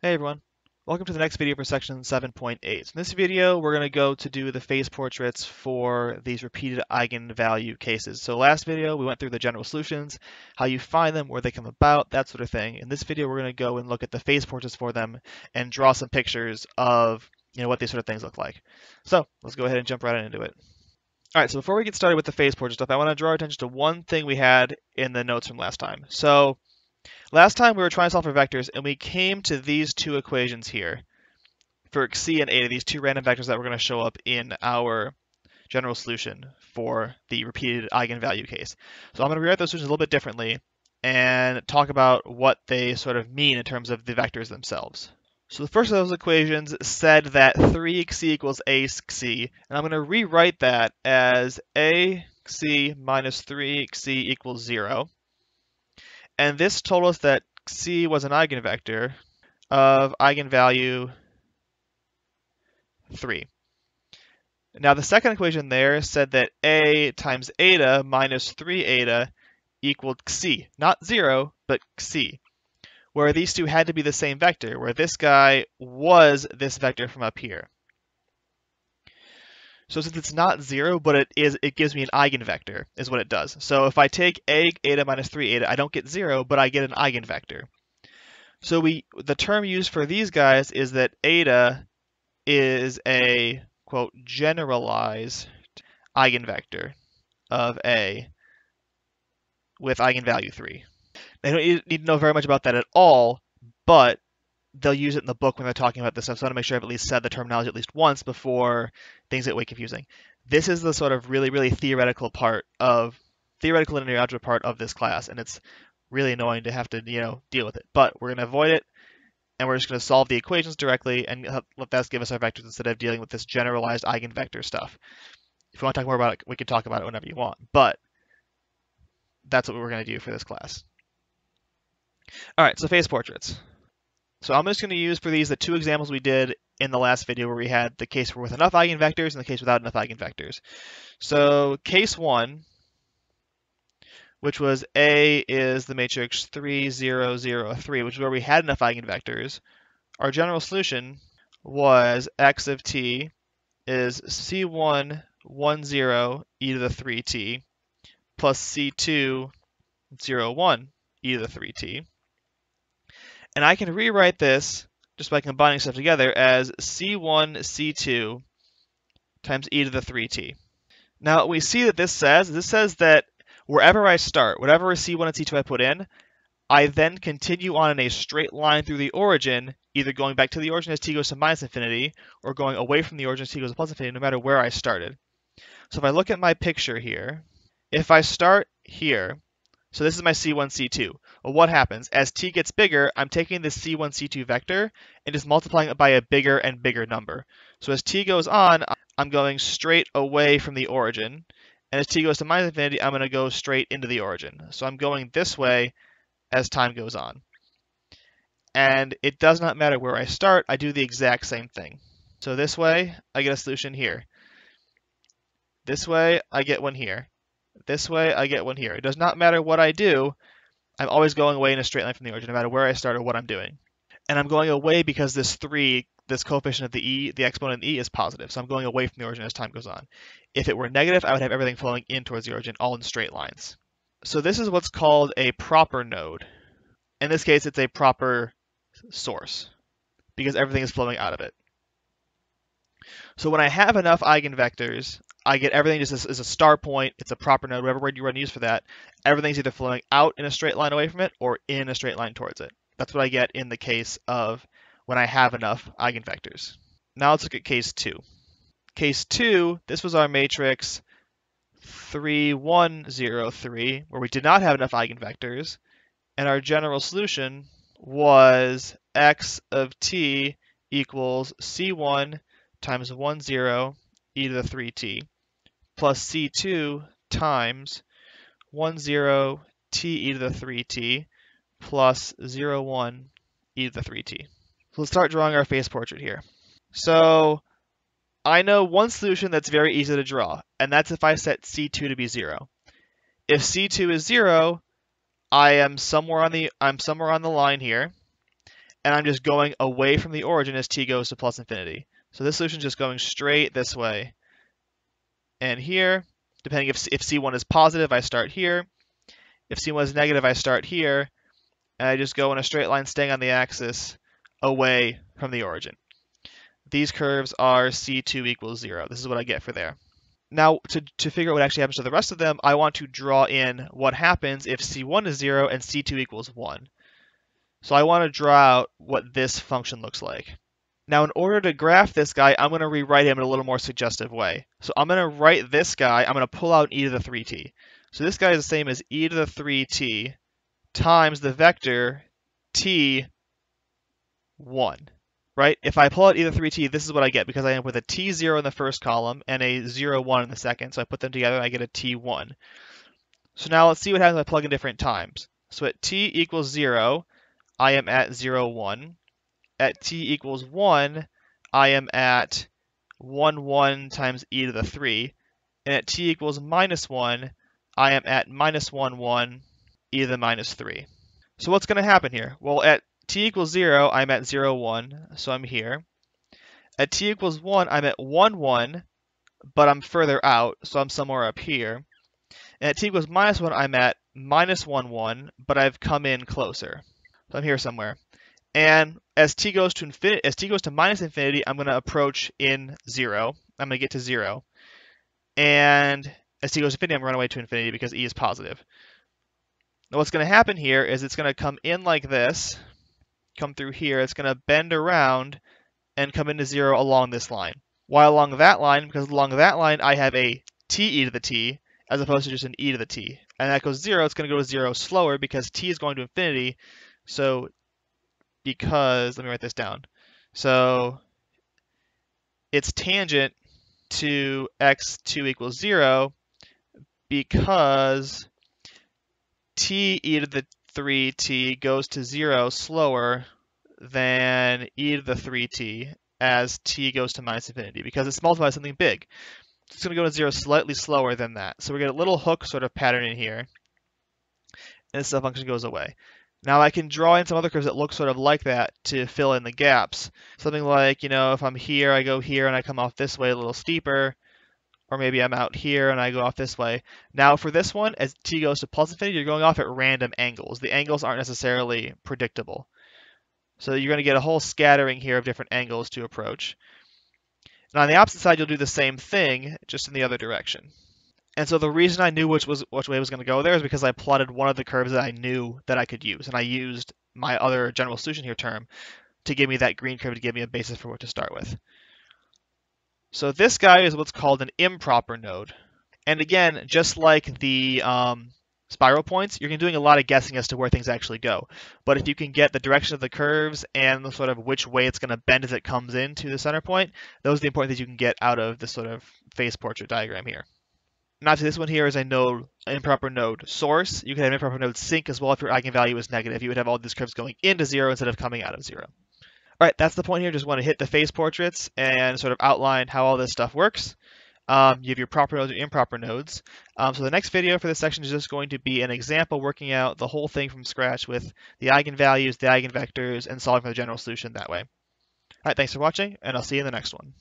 Hey everyone, welcome to the next video for section 7.8. In this video, we're going to go to do the phase portraits for these repeated eigenvalue cases. So last video, we went through the general solutions, how you find them, where they come about, that sort of thing. In this video, we're going to go and look at the phase portraits for them and draw some pictures of you know what these sort of things look like. So let's go ahead and jump right into it. All right, so before we get started with the phase portrait stuff, I want to draw our attention to one thing we had in the notes from last time. So Last time we were trying to solve for vectors, and we came to these two equations here for c and eta, these two random vectors that were going to show up in our general solution for the repeated eigenvalue case. So I'm going to rewrite those solutions a little bit differently and talk about what they sort of mean in terms of the vectors themselves. So the first of those equations said that 3x equals ac, and I'm going to rewrite that as ac minus 3x equals 0. And this told us that C was an eigenvector of eigenvalue 3. Now the second equation there said that A times eta minus 3 eta equaled C. Not 0, but C. Where these two had to be the same vector, where this guy was this vector from up here. So since it's not zero, but it is, it gives me an eigenvector, is what it does. So if I take a eta minus 3 eta, I don't get zero, but I get an eigenvector. So we the term used for these guys is that eta is a, quote, generalized eigenvector of A with eigenvalue 3. I don't need to know very much about that at all, but they'll use it in the book when they're talking about this stuff. So I want to make sure I've at least said the terminology at least once before things get way confusing. This is the sort of really, really theoretical part of theoretical linear algebra part of this class, and it's really annoying to have to you know deal with it. But we're going to avoid it, and we're just going to solve the equations directly and let that give us our vectors instead of dealing with this generalized eigenvector stuff. If you want to talk more about it, we can talk about it whenever you want. But that's what we're going to do for this class. All right, so phase portraits. So I'm just going to use for these the two examples we did in the last video where we had the case with enough eigenvectors and the case without enough eigenvectors. So case one, which was A is the matrix 3, 0, 0, 3, which is where we had enough eigenvectors. Our general solution was x of t is c1, 1, 0, e to the 3t, plus c2, 0, 1, e to the 3t. And I can rewrite this just by combining stuff together as C1, C2 times e to the 3t. Now we see that this says, this says that wherever I start, whatever C1 and C2 I put in, I then continue on in a straight line through the origin, either going back to the origin as t goes to minus infinity, or going away from the origin as t goes to plus infinity, no matter where I started. So if I look at my picture here, if I start here, so this is my C1, C2. Well, what happens? As t gets bigger, I'm taking this C1, C2 vector and just multiplying it by a bigger and bigger number. So as t goes on, I'm going straight away from the origin. And as t goes to minus infinity, I'm going to go straight into the origin. So I'm going this way as time goes on. And it does not matter where I start, I do the exact same thing. So this way, I get a solution here. This way, I get one here. This way, I get one here. It does not matter what I do, I'm always going away in a straight line from the origin, no matter where I start or what I'm doing. And I'm going away because this 3, this coefficient of the e, the exponent of e is positive, so I'm going away from the origin as time goes on. If it were negative, I would have everything flowing in towards the origin, all in straight lines. So this is what's called a proper node. In this case, it's a proper source, because everything is flowing out of it. So when I have enough eigenvectors, I get everything just as, as, a star point. It's a proper node, whatever word you want to use for that. Everything's either flowing out in a straight line away from it or in a straight line towards it. That's what I get in the case of when I have enough eigenvectors. Now let's look at case 2. Case 2, this was our matrix 3, 1, 0, 3, where we did not have enough eigenvectors, and our general solution was x of t equals c1 times 1, 0, e to the 3t plus C2 times 1, 0 t e to the 3t plus 0, 1 e to the 3t. So let's start drawing our phase portrait here. So I know one solution that's very easy to draw, and that's if I set C2 to be 0. If C2 is 0, I am somewhere on the I'm somewhere on the line here, and I'm just going away from the origin as t goes to plus infinity. So this solution is just going straight this way. And here, depending if, if C1 is positive, I start here. If C1 is negative, I start here. And I just go in a straight line staying on the axis away from the origin. These curves are C2 equals 0. This is what I get for there. Now, to, to figure out what actually happens to the rest of them, I want to draw in what happens if C1 is 0 and C2 equals 1. So I want to draw out what this function looks like. Now, in order to graph this guy, I'm going to rewrite him in a little more suggestive way. So I'm going to write this guy, I'm going to pull out e to the 3t. So this guy is the same as e to the 3t times the vector t 1, right? If I pull out e to the 3t, this is what I get because I end up with a t0 in the first column and a 0, 1 in the second. So I put them together and I get a t1. So now let's see what happens if I plug in different times. So at t equals 0, I am at 0, 1 at t equals 1, I am at 1, 1 times e to the 3. And at t equals minus 1, I am at minus 1, 1, e to the minus 3. So what's going to happen here? Well, at t equals 0, I'm at 0, 1, so I'm here. At t equals 1, I'm at 1, 1, but I'm further out, so I'm somewhere up here. And at t equals minus 1, I'm at minus 1, 1, but I've come in closer. So I'm here somewhere. And as t goes to infinity, as t goes to minus infinity, I'm going to approach in zero. I'm going to get to zero. And as t goes to infinity, I'm going to run away to infinity because e is positive. Now what's going to happen here is it's going to come in like this, come through here. It's going to bend around and come into zero along this line. Why along that line, because along that line I have a t e to the t, as opposed to just an e to the t. And that goes zero, it's going to go to zero slower because t is going to infinity. So because, let me write this down. So it's tangent to x2 equals 0 because t e to the 3t goes to 0 slower than e to the 3t as t goes to minus infinity because it's multiplied by something big. It's going to go to 0 slightly slower than that. So we get a little hook sort of pattern in here. And this function goes away. Now I can draw in some other curves that look sort of like that to fill in the gaps. Something like, you know, if I'm here, I go here and I come off this way a little steeper. Or maybe I'm out here and I go off this way. Now for this one, as t goes to plus infinity, you're going off at random angles. The angles aren't necessarily predictable. So you're going to get a whole scattering here of different angles to approach. And on the opposite side, you'll do the same thing, just in the other direction. And so the reason I knew which was which way I was going to go there is because I plotted one of the curves that I knew that I could use, and I used my other general solution here term to give me that green curve to give me a basis for what to start with. So this guy is what's called an improper node. And again, just like the um, spiral points, you're doing a lot of guessing as to where things actually go. But if you can get the direction of the curves and the sort of which way it's going to bend as it comes into the center point, those are the important things you can get out of this sort of phase portrait diagram here. Now to this one here is a node, improper node source. You can have improper node sink as well if your eigenvalue is negative. You would have all these curves going into zero instead of coming out of zero. All right, that's the point here. Just want to hit the phase portraits and sort of outline how all this stuff works. Um, you have your proper nodes and improper nodes. Um, so the next video for this section is just going to be an example working out the whole thing from scratch with the eigenvalues, the eigenvectors, and solving for the general solution that way. All right, thanks for watching, and I'll see you in the next one.